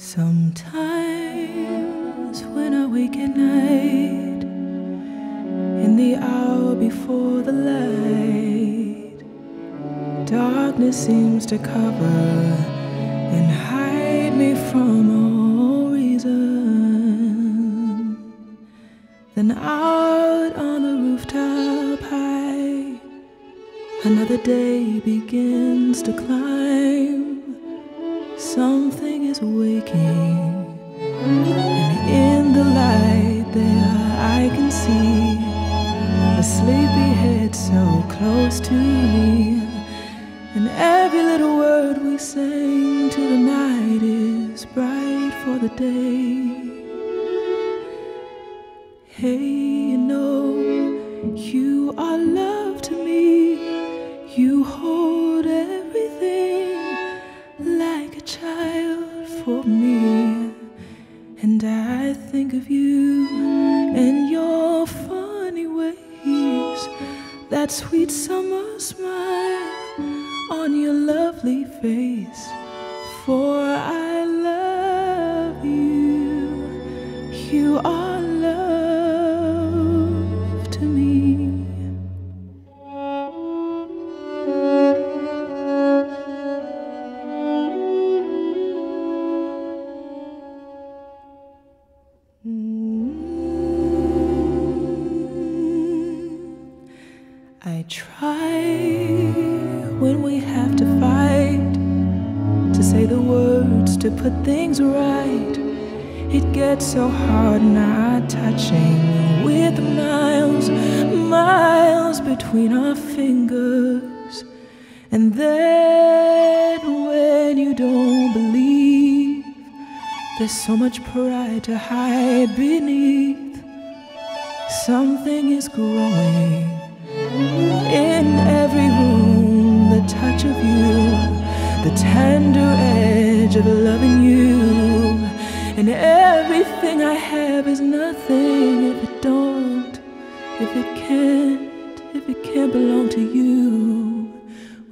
Sometimes when I wake at night, in the hour before the light, darkness seems to cover and hide me from all reason. Then out on the rooftop high, another day begins to climb. Something is waking, and in the light there I can see a sleepy head so close to me. And every little word we sing to the night is bright for the day. Hey, you know, you are love And I think of you and your funny ways, that sweet summer smile on your lovely face. For I love you, you are try when we have to fight to say the words to put things right. It gets so hard not touching with miles, miles between our fingers. And then when you don't believe, there's so much pride to hide beneath. Something is growing in every room. The touch of you, the tender edge of loving you. And everything I have is nothing if it don't, if it can't, if it can't belong to you.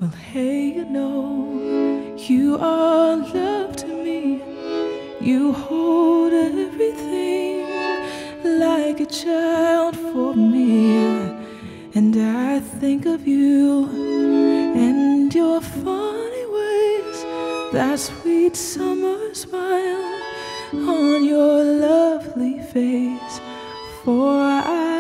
Well, hey, you know, you are love to me. You hold everything like a child think of you and your funny ways, that sweet summer smile on your lovely face. For I